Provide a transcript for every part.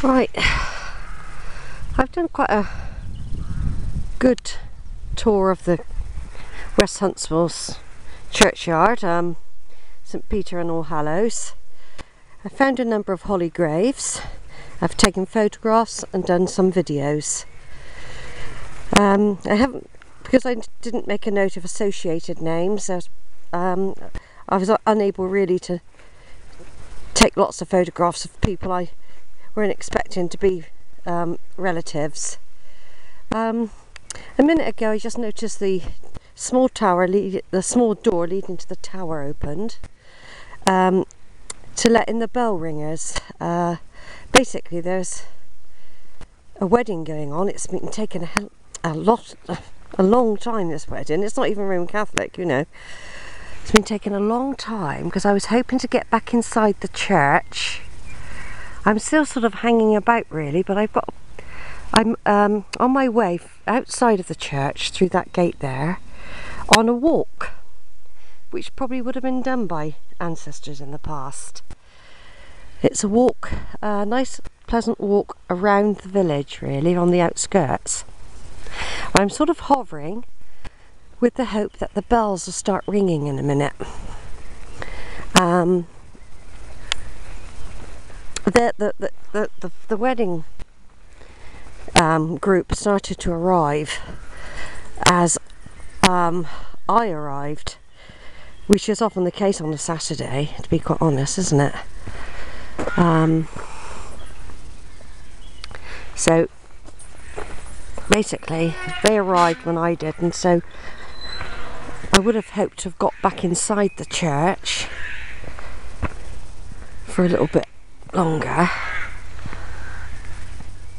Right, I've done quite a good tour of the West Huntspill's churchyard, um, St Peter and All Hallows. I found a number of Holley graves. I've taken photographs and done some videos. Um, I haven't, because I didn't make a note of associated names, I was, um, I was unable really to take lots of photographs of people I weren't expecting to be um, relatives. Um, a minute ago I just noticed the small tower, lead, the small door leading to the tower opened um, to let in the bell ringers. Uh, basically there's a wedding going on. It's been taking a, a lot, a long time this wedding. It's not even Roman Catholic, you know. It's been taking a long time because I was hoping to get back inside the church I'm still sort of hanging about really, but I've got, I'm um, on my way outside of the church through that gate there on a walk, which probably would have been done by ancestors in the past. It's a walk, a nice pleasant walk around the village really, on the outskirts. I'm sort of hovering with the hope that the bells will start ringing in a minute. Um, the, the, the, the, the, wedding um, group started to arrive as um, I arrived, which is often the case on a Saturday, to be quite honest, isn't it? Um, so basically, they arrived when I did, and so I would have hoped to have got back inside the church for a little bit longer.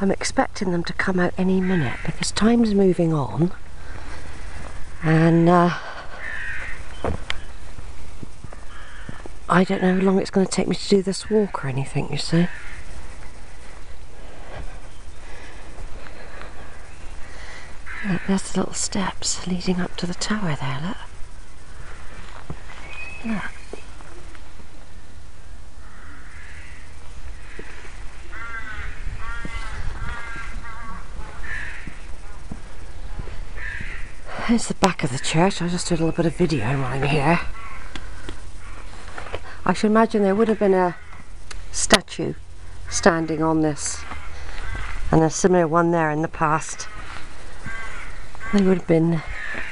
I'm expecting them to come out any minute because time's moving on and uh, I don't know how long it's going to take me to do this walk or anything you see. Look, there's the little steps leading up to the tower there, look. Look. Here's the back of the church. I just did a little bit of video while I'm here. I should imagine there would have been a statue standing on this and a similar one there in the past. They would have been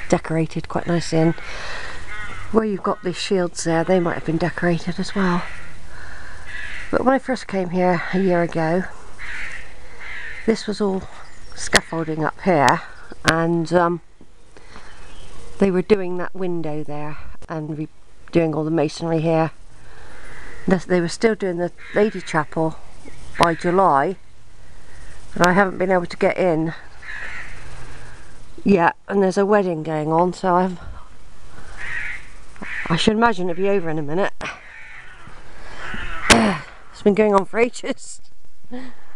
decorated quite nicely and where you've got these shields there they might have been decorated as well. But when I first came here a year ago this was all scaffolding up here and um, they were doing that window there and doing all the masonry here. They were still doing the Lady Chapel by July and I haven't been able to get in yet and there's a wedding going on so I've I should imagine it'll be over in a minute. it's been going on for ages.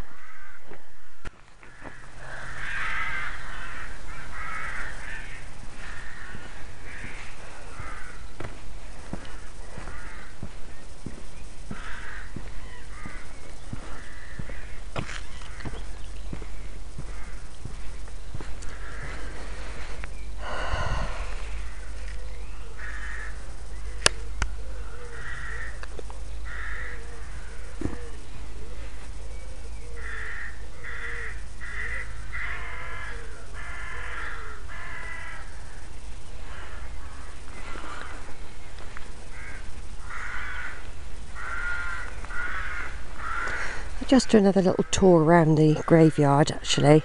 just do another little tour around the graveyard actually.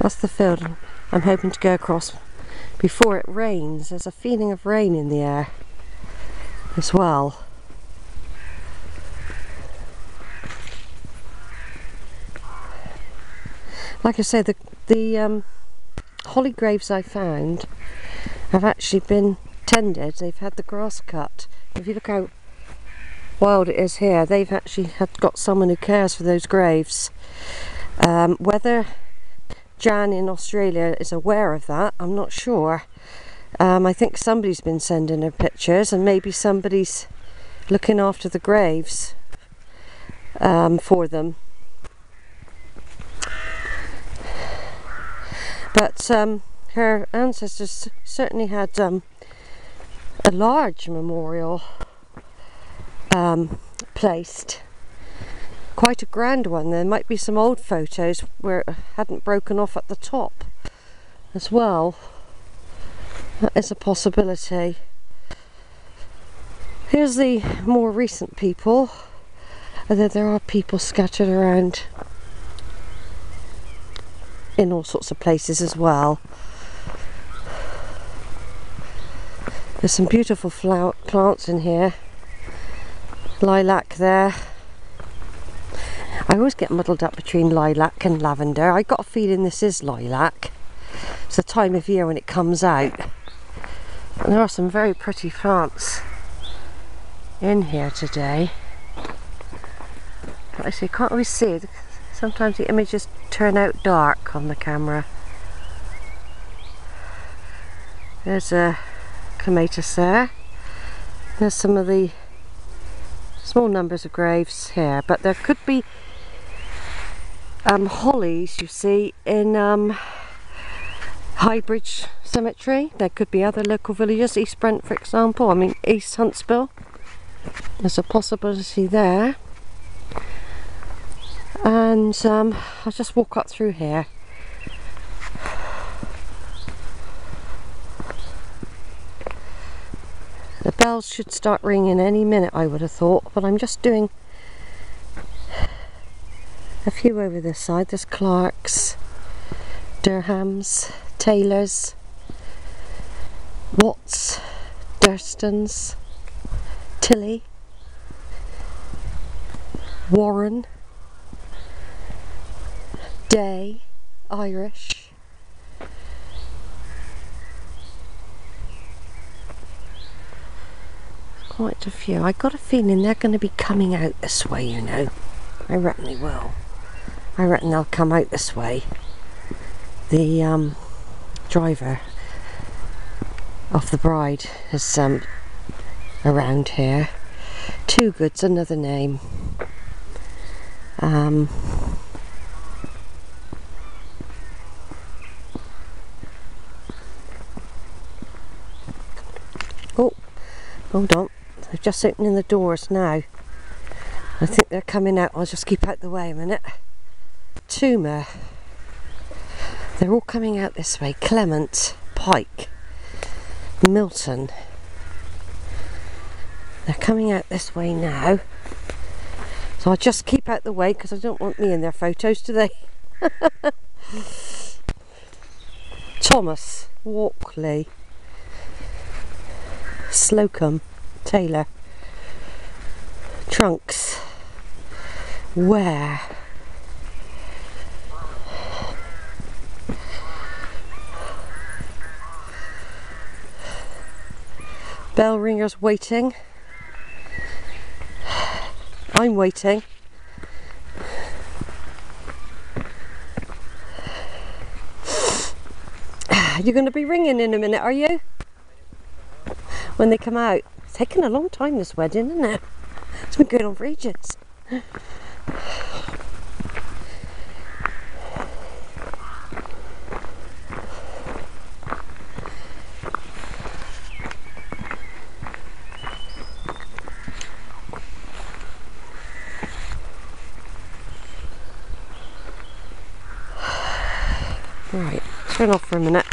That's the field I'm hoping to go across before it rains. There's a feeling of rain in the air as well. Like I say, the, the um, Holley graves I found have actually been tended. They've had the grass cut. If you look how wild it is here, they've actually had got someone who cares for those graves. Um, whether Jan in Australia is aware of that, I'm not sure. Um, I think somebody's been sending her pictures, and maybe somebody's looking after the graves um, for them. But um, her ancestors certainly had um, a large memorial um, placed. Quite a grand one. There might be some old photos where it hadn't broken off at the top as well. That is a possibility. Here's the more recent people. Although there are people scattered around in all sorts of places as well. There's some beautiful flower plants in here. Lilac there. I always get muddled up between lilac and lavender. I got a feeling this is lilac. It's the time of year when it comes out. And there are some very pretty plants in here today. But actually, can't always see. It. Sometimes the images turn out dark on the camera. There's a clematis there. There's some of the small numbers of graves here, but there could be um, Holleys, you see, in um, Highbridge Cemetery. There could be other local villages, East Brent for example, I mean East Huntspill. There's a possibility there. And um, I'll just walk up through here. The bells should start ringing any minute I would have thought, but I'm just doing a few over this side. There's Clark's, Durham's, Taylor's, Watts, Durston's, Tilly, Warren, Day, Irish. Quite a few. I got a feeling they're going to be coming out this way, you know. I reckon they will. I reckon they'll come out this way. The um, driver of the bride is um, around here. Toogood's another name. Um, oh, hold on. They're just opening the doors now. I think they're coming out. I'll just keep out the way a minute. Toomer. They're all coming out this way. Clement, Pike, Milton. They're coming out this way now. So I'll just keep out the way because I don't want me in their photos today. Thomas, Walkley, Slocum, Taylor, Trunks, Where? Bell ringer's waiting. I'm waiting. You're going to be ringing in a minute, are you? When they come out. It's taken a long time, this wedding, isn't it? It's been going on for ages. Right, turn off for a minute.